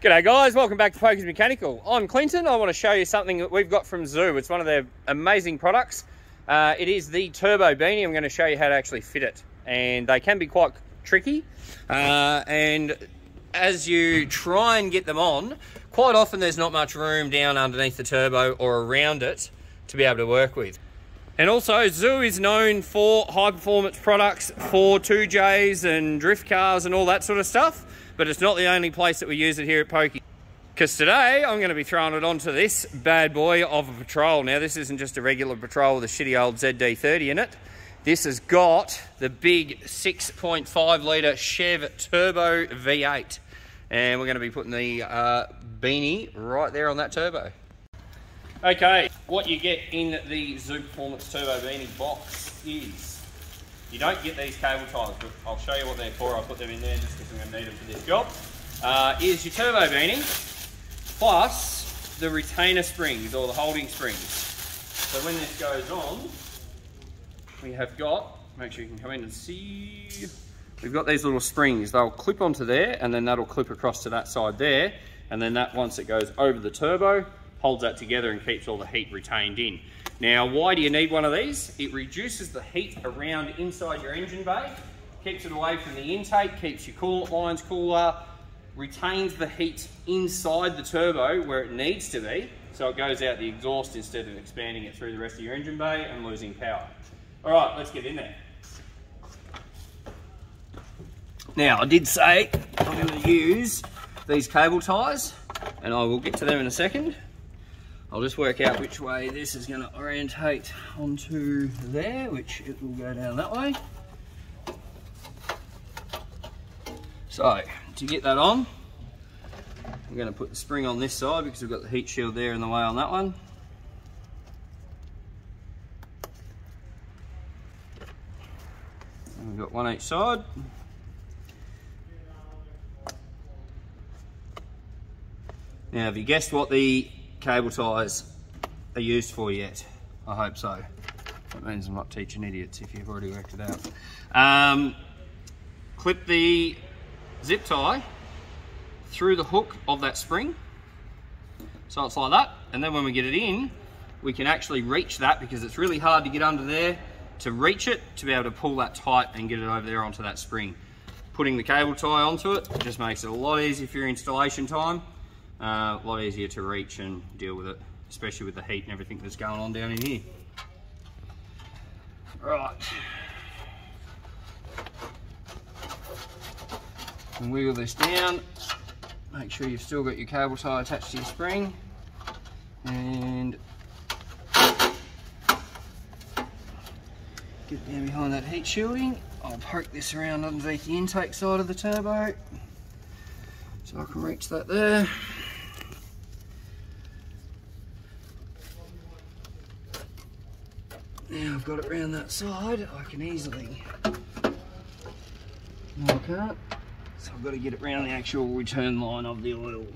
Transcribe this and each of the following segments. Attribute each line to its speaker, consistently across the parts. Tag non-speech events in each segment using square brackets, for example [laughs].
Speaker 1: G'day guys, welcome back to Pokey's Mechanical. I'm Clinton. I want to show you something that we've got from Zoo. It's one of their amazing products. Uh, it is the Turbo Beanie. I'm going to show you how to actually fit it. And they can be quite tricky. Uh, and as you try and get them on, quite often there's not much room down underneath the turbo or around it to be able to work with. And also, Zoo is known for high performance products for 2JZs and drift cars and all that sort of stuff but it's not the only place that we use it here at Pokey. Because today I'm going to be throwing it onto this bad boy of a patrol. Now this isn't just a regular patrol with a shitty old ZD30 in it. This has got the big 6.5 litre Chev Turbo V8. And we're going to be putting the uh, beanie right there on that turbo. Okay, what you get in the Zoo Performance Turbo Beanie box is you don't get these cable ties, but I'll show you what they're for. I'll put them in there just because I'm going to need them for this job. Uh, is your turbo beanie plus the retainer springs or the holding springs. So when this goes on, we have got, make sure you can come in and see, we've got these little springs. They'll clip onto there and then that'll clip across to that side there. And then that, once it goes over the turbo, holds that together and keeps all the heat retained in. Now, why do you need one of these? It reduces the heat around inside your engine bay, keeps it away from the intake, keeps your coolant lines cooler, retains the heat inside the turbo where it needs to be, so it goes out the exhaust instead of expanding it through the rest of your engine bay and losing power. All right, let's get in there. Now, I did say I'm going to use these cable ties, and I will get to them in a second. I'll just work out which way this is going to orientate onto there, which it will go down that way. So, to get that on, I'm going to put the spring on this side because we've got the heat shield there in the way on that one. And we've got one each side. Now, have you guessed what the cable ties are used for yet. I hope so. That means I'm not teaching idiots if you've already worked it out. Um, clip the zip tie through the hook of that spring. So it's like that. And then when we get it in, we can actually reach that because it's really hard to get under there to reach it, to be able to pull that tight and get it over there onto that spring. Putting the cable tie onto it just makes it a lot easier for your installation time. Uh, a lot easier to reach and deal with it, especially with the heat and everything that's going on down in here. Right. And wiggle this down. Make sure you've still got your cable tie attached to your spring. And get down behind that heat shielding. I'll poke this around underneath the intake side of the turbo so I can reach that there. Now I've got it around that side, I can easily mark it. So I've got to get it around the actual return line of the oil.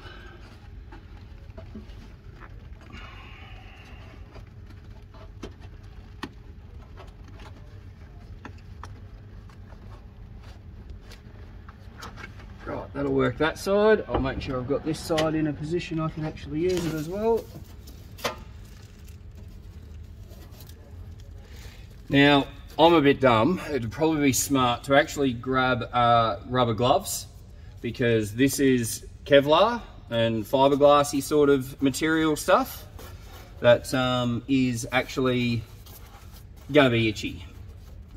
Speaker 1: Right, that'll work that side. I'll make sure I've got this side in a position I can actually use it as well. Now, I'm a bit dumb. It'd probably be smart to actually grab uh, rubber gloves because this is Kevlar and fiberglassy sort of material stuff that um, is actually going to be itchy.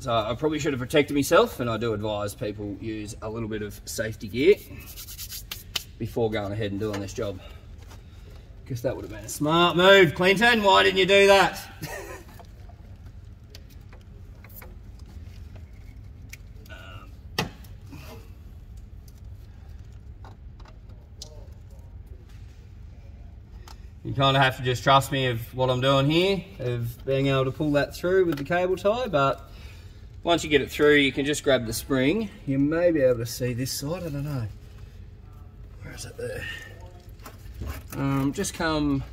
Speaker 1: So I probably should have protected myself and I do advise people use a little bit of safety gear before going ahead and doing this job. Because that would have been a smart move, Clinton. Why didn't you do that? [laughs] you kind of have to just trust me of what I'm doing here, of being able to pull that through with the cable tie, but once you get it through, you can just grab the spring. You may be able to see this side, I don't know. Where is it there? Um, just come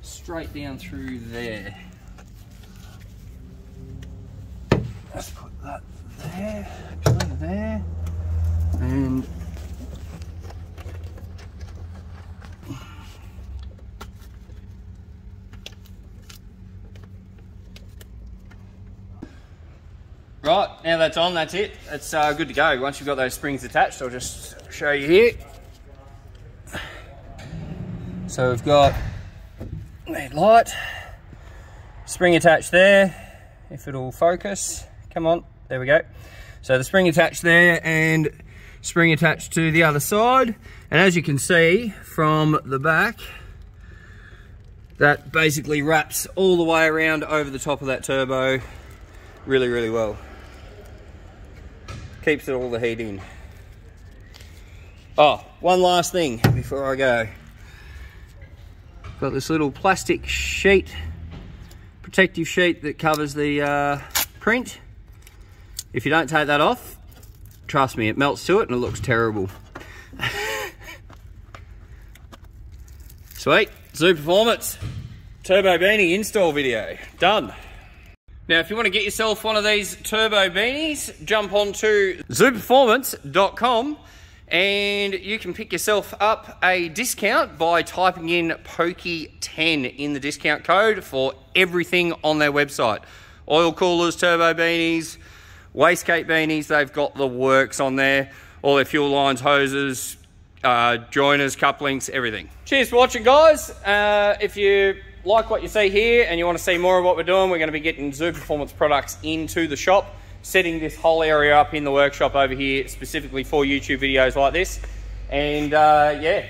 Speaker 1: straight down through there. Let's put that there, actually there, Right, now that's on, that's it. It's uh, good to go. Once you've got those springs attached, I'll just show you here. So we've got that light, spring attached there, if it'll focus. Come on, there we go. So the spring attached there and spring attached to the other side. And as you can see from the back, that basically wraps all the way around over the top of that turbo really, really well keeps it all the heat in. Oh, one last thing before I go. Got this little plastic sheet, protective sheet that covers the uh, print. If you don't take that off, trust me, it melts to it and it looks terrible. [laughs] Sweet, Zoo Performance Turbo Beanie install video, done. Now, if you want to get yourself one of these turbo beanies, jump on to zooperformance.com and you can pick yourself up a discount by typing in POKEY10 in the discount code for everything on their website. Oil coolers, turbo beanies, wastegate beanies, they've got the works on there. All their fuel lines, hoses, uh, joiners, couplings, everything. Cheers for watching, guys. Uh, if you like what you see here and you want to see more of what we're doing, we're going to be getting Zoo Performance products into the shop, setting this whole area up in the workshop over here specifically for YouTube videos like this. And uh, yeah,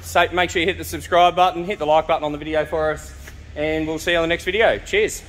Speaker 1: so make sure you hit the subscribe button, hit the like button on the video for us, and we'll see you on the next video. Cheers.